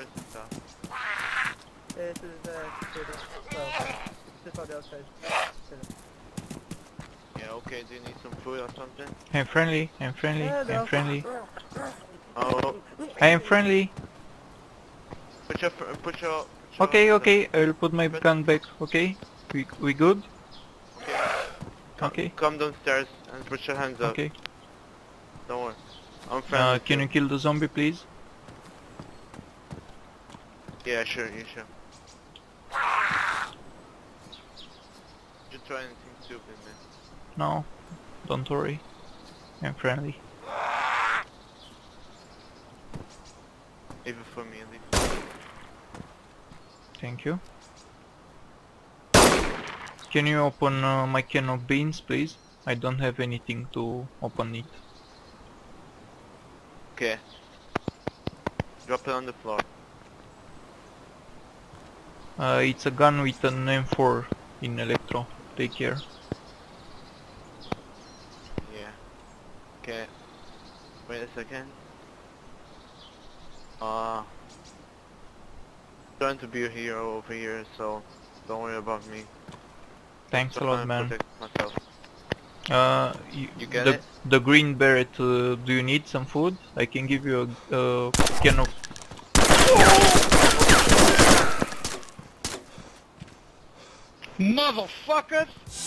is uh, considered. Well, just on the outside. Considered. Yeah, okay, do you need some food or something? I'm friendly, I'm friendly, Yeah. I'm friendly. Oh, I am friendly. put your, fr- put your... Put your Okay, okay, I'll put my gun back, okay? We, we good? Come, Okay. Come downstairs and put your hands up. Okay. Don't worry. I'm friendly. Uh, can you kill the zombie, please? Yeah, sure, yeah, sure. You try anything stupid, man. No, don't worry. I'm friendly. Even for me, at least. Thank you. Can you open uh, my can of beans, please? I don't have anything to open it. Okay. Drop it on the floor. Uh, it's a gun with an M4 in Elektro. Take care. Yeah. Okay. Wait a second. Uh. Trying to be a hero over here, so don't worry about me. Thanks a lot, man. myself. Uh, you, You get the, it? the green beret, uh, do you need some food? I can give you a, a can of... Motherfuckers!